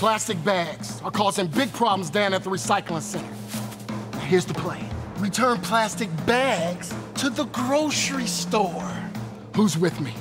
Plastic bags are causing big problems down at the recycling center. Now, here's the plan. Return plastic bags to the grocery store. Who's with me?